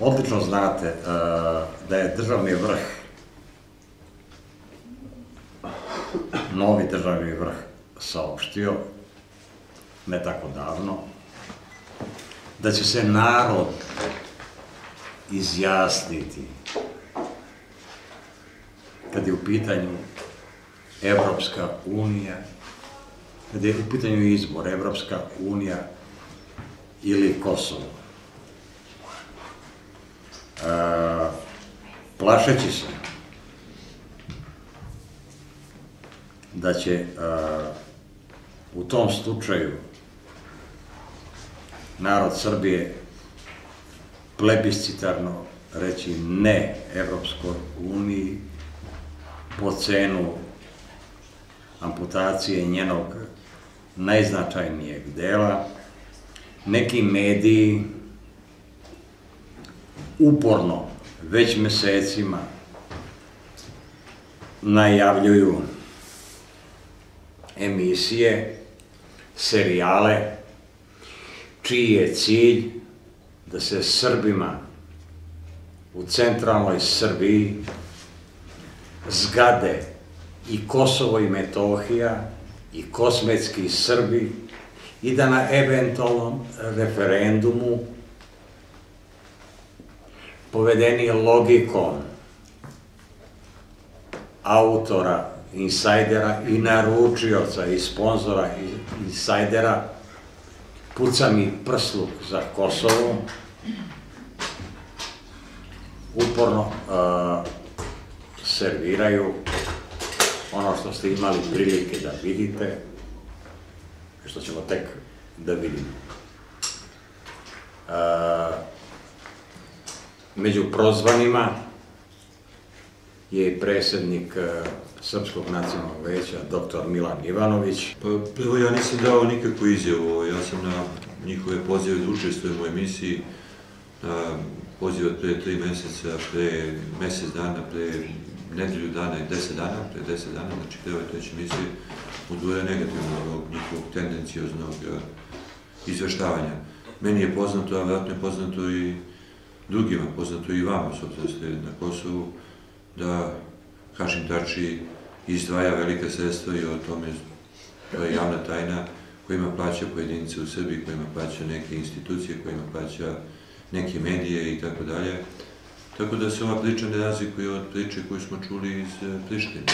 Odlično znate e, da je državni vrh, novi državni vrh saopštio, ne tako davno, da će se narod izjasniti kad je u pitanju Evropska unija, kad je u pitanju izbor Evropska unija ili Kosovo. E, plašeći se da će u tom slučaju narod Srbije plebiscitarno reći ne Evropskoj uniji po cenu amputacije njenog najznačajnijeg dela, neki mediji uporno, već mesecima, najavljuju emisije, serijale, čiji je cilj da se Srbima u centralnoj Srbiji zgade i Kosovo i Metohija i kosmetski Srbi i da na eventualnom referendumu povedeni logikom autora, insajdera i naručioca i sponzora insajdera puca mi prsluk za Kosovo uporno uh, serviraju ono što ste imali prilike da vidite, što ćemo tek da vidimo. Uh, među prozvanima je i predsednik uh, Srpskog nacionalnog veća, dr. Milan Ivanović. Pa, prvo ja nisam dao nikakvu izjavu, ja sam na njihove pozive da učestvujem u emisiji, na poziv od pre tri meseca, pre mesec dana, pre nedelju dana i deset dana, pre deset dana, znači pre ove treće emisije, udvoje negativno ovog njihovog tendencijoznog izveštavanja. Meni je poznato, a vratno je poznato i drugima, poznato i vama, s obzirom ste na Kosovu, da Hašim Tači izdvaja velike sredstva i o tome to je javna tajna kojima plaća pojedinice u Srbiji, kojima plaća neke institucije, kojima plaća neke medije i tako dalje. Tako da se ova priča ne razlikuje od priče koju smo čuli iz e, Prištine.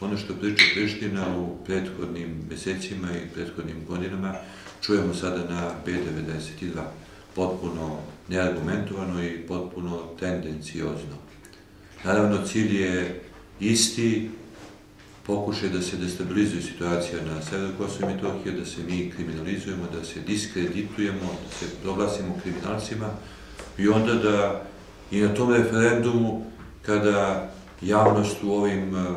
Ono što priča Priština u prethodnim mesecima i prethodnim godinama čujemo sada na B92. Potpuno neargumentovano i potpuno tendencijozno. Naravno, cilj je isti, pokušaj da se destabilizuje situacija na severu Kosova i Metohije, da se mi kriminalizujemo, da se diskreditujemo, da se proglasimo kriminalcima i onda da i na tom referendumu, kada javnost u ovim uh,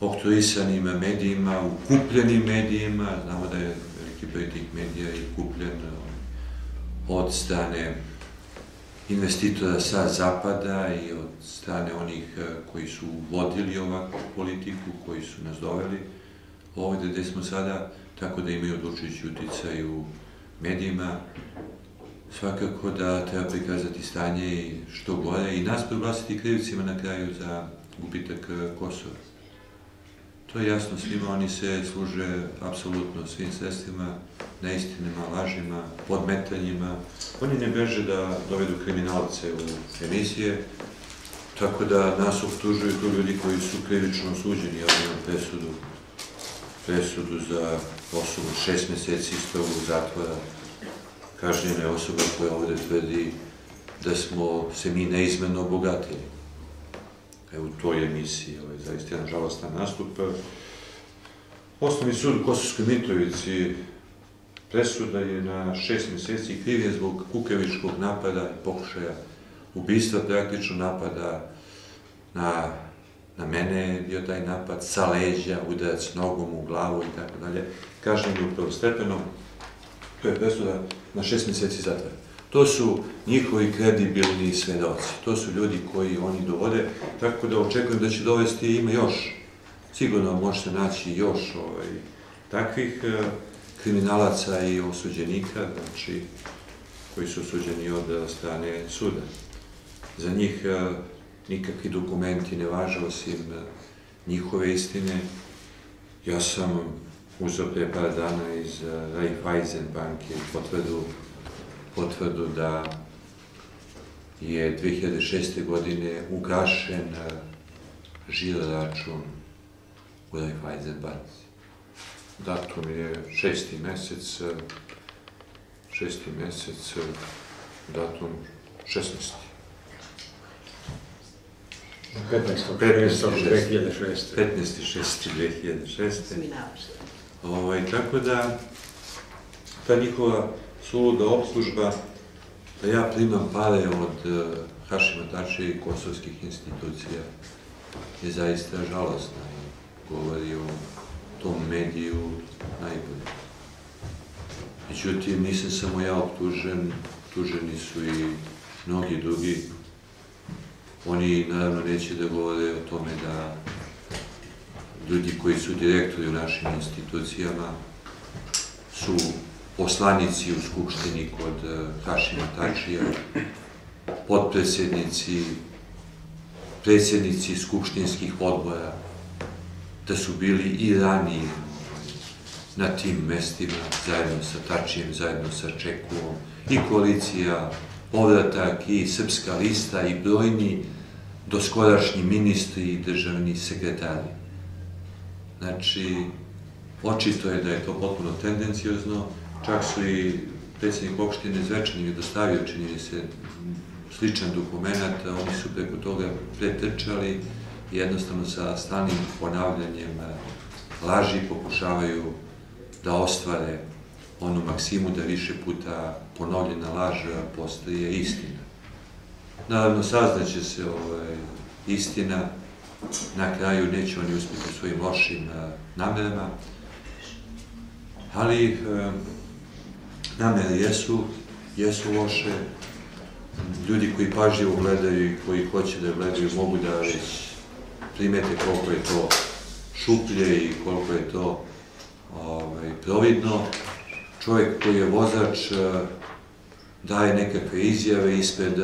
oktroisanim medijima, u kupljenim medijima, znamo da je veliki broj medija i kupljen uh, od strane investitora sa zapada i od strane onih uh, koji su vodili ovakvu politiku, koji su nas doveli ovde gde smo sada, tako da imaju odlučujući uticaj u medijima, svakako da treba prikazati stanje i što gore i nas proglasiti krivicima na kraju za gubitak e, Kosova. To je jasno svima, oni se služe apsolutno svim sredstvima, neistinima, lažima, podmetanjima. Oni ne beže da dovedu kriminalce u emisije, tako da nas optužuju to ljudi koji su krivično osuđeni, ja imam presudu, presudu za osobu šest meseci strogu zatvora, kažnjene osobe koja ovde tvrdi da smo se mi neizmeno obogatili. Evo u toj emisiji, ovaj, zaista jedan žalostan nastup. Osnovni sud u Kosovskoj Mitrovici presuda je na šest meseci kriv je zbog kukevičkog napada i pokušaja ubistva, praktično napada na, na mene je bio taj napad sa leđa, udarac nogom u glavu i tako dalje. Kažem je upravo stepenom, to je presuda na šest meseci zatvora. To su njihovi kredibilni svedoci, to su ljudi koji oni dovode, tako da očekujem da će dovesti ima još, sigurno može se naći još ovaj, takvih eh, kriminalaca i osuđenika, znači koji su osuđeni od strane suda. za njih e, nikakvi dokumenti ne važe osim e, njihove istine. Ja sam uzeo pre par dana iz e, Raiffeisen banke potvrdu, potvrdu da je 2006. godine ugašen žiro račun u Raiffeisen banci. Datum je šesti mesec, šesti mesec, datum 16. 15.6.2006. 15.6.2006. Ovaj, tako da, ta njihova suluda opslužba, da ja primam pare od uh, Hašima Tačija i kosovskih institucija, je zaista žalostna i govori o tom mediju najbolje. Međutim, nisam samo ja optužen, tuženi su i mnogi drugi. Oni naravno neće da govore o tome da ljudi koji su direktori u našim institucijama su poslanici u Skupštini kod Hašima Tačija, potpredsjednici, predsjednici skupštinskih odbora, da su bili i ranije na tim mestima, zajedno sa Tačijem, zajedno sa Čekuom, i koalicija Povratak, i Srpska lista, i brojni doskorašnji ministri i državni sekretari. Znači, očito je da je to potpuno tendencijozno, čak su i predsjednik opštine Zvečanin je dostavio, čini se, sličan dokument, oni su preko toga pretrčali i jednostavno sa stalnim ponavljanjem laži pokušavaju da ostvare onu maksimu da više puta ponovljena laž postaje istina. Naravno, saznaće se ovaj, istina, na kraju neće oni uspjeti svojim lošim namerama, ali e, namere jesu, jesu loše, ljudi koji pažljivo gledaju i koji hoće da gledaju mogu da već primete koliko je to šuplje i koliko je to ovaj, providno. Čovjek koji je vozač daje nekakve izjave ispred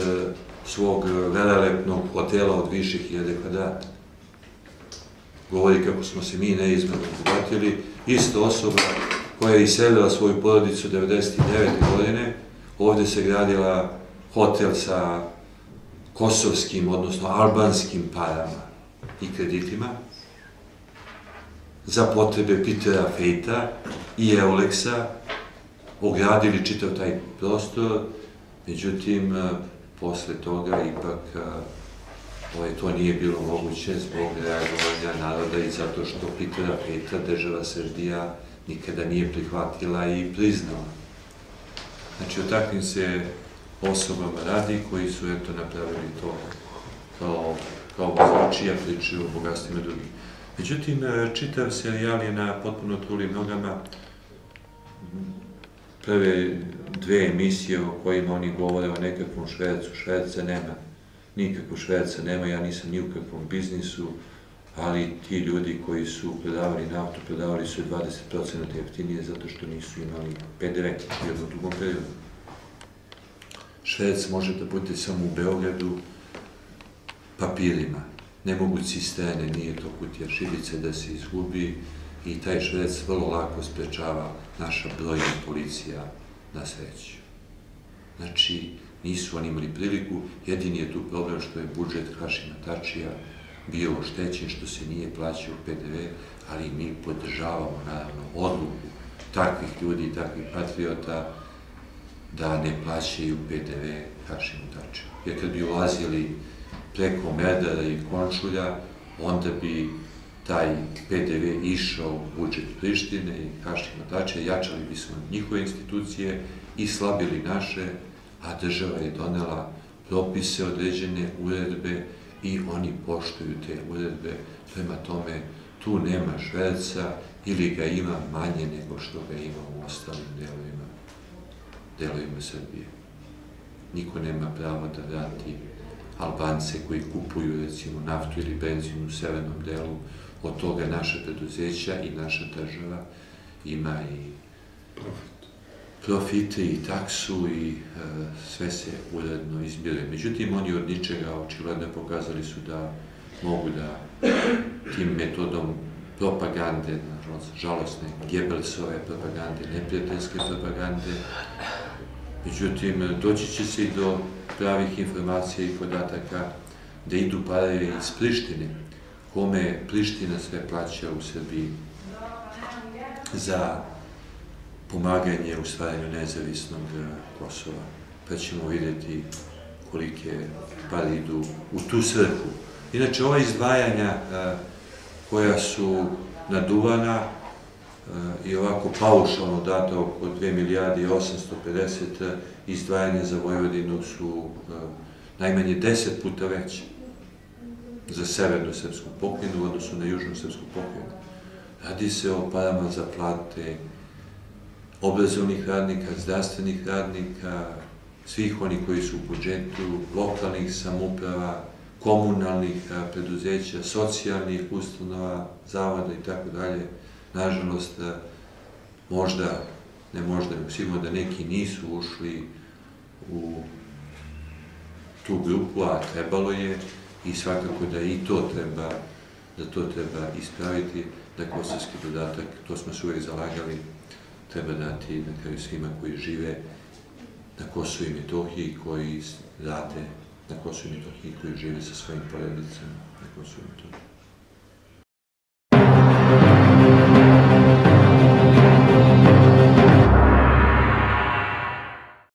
svog velelepnog hotela od više hiljade kvadrata. Govori kako smo se mi neizmjerno obogatili. Isto osoba koja je iselila svoju porodicu 99. godine, ovde se gradila hotel sa kosovskim, odnosno albanskim parama i kreditima za potrebe Pitera Fejta i Euleksa ogradili čitav taj prostor, međutim, posle toga ipak ovaj, to nije bilo moguće zbog reagovanja naroda i zato što Pitera Fejta država Srbija nikada nije prihvatila i priznala. Znači, o takvim se osobama radi koji su eto napravili to kao, kao vozačija pričaju o bogatstvima drugih. Međutim, čitav serijal je na potpuno trulim nogama prve dve emisije o kojima oni govore o nekakvom švercu. Šverca nema, nikakvu šverca nema, ja nisam ni u kakvom biznisu, ali ti ljudi koji su prodavali naftu, prodavali su 20% jeftinije zato što nisu imali PDV u jednom dugom periodu. Švec može da bude samo u Beogradu papirima. Ne mogu cisterne, nije to kutija šibice da se izgubi i taj švec vrlo lako sprečava naša brojna policija na sreću. Znači, nisu oni imali priliku, jedini je tu problem što je budžet Hašima Tačija bio oštećen, što se nije plaćao PDV, ali mi podržavamo, naravno, odluku takvih ljudi takvih patriota da ne plaćaju PDV Hašimu Tačiju. Jer kad bi ulazili preko Merdara i Končulja, onda bi taj PDV išao u budžet Prištine i Hašima Tačija, jačali bismo njihove institucije i slabili naše, a država je donela propise određene uredbe i oni poštuju te uredbe. Prema tome, tu nema šverca ili ga ima manje nego što ga ima u ostalim delovima, delovima Srbije. Niko nema pravo da vrati Albance koji kupuju recimo naftu ili benzin u severnom delu, od toga naše preduzeća i naša država ima i profit. Profite i taksu i e, sve se uredno izbire. Međutim, oni od ničega očigledno pokazali su da mogu da tim metodom propagande, žalostne Gebelsove propagande, neprijateljske propagande, međutim, doći će se i do pravih informacija i podataka da idu pare iz Prištine, kome Priština sve plaća u Srbiji za pomaganje u stvaranju nezavisnog e, Kosova. Pa ćemo vidjeti kolike pare idu u tu svrhu. Inače, ova izdvajanja e, koja su naduvana e, i ovako paušalno data oko 2 milijardi i 850 izdvajanja za Vojvodinu su najmanje 10 puta veće za severnu srpsku pokrajinu u odnosu na južnu srpsku pokrajinu. Radi se o parama za plate obrazovnih radnika, zdravstvenih radnika, svih oni koji su u budžetu, lokalnih samuprava, komunalnih preduzeća, socijalnih ustanova, zavoda i tako dalje. Nažalost, možda, ne možda, sigurno da neki nisu ušli u tu grupu, a trebalo je i svakako da i to treba, da to treba ispraviti, da kosovski dodatak, to smo se uvijek zalagali, treba dati na kraju svima koji žive na Kosovo i Metohiji, koji rade na Kosovo i Metohiji, koji žive sa svojim porodicama na Kosovo i Metohiji.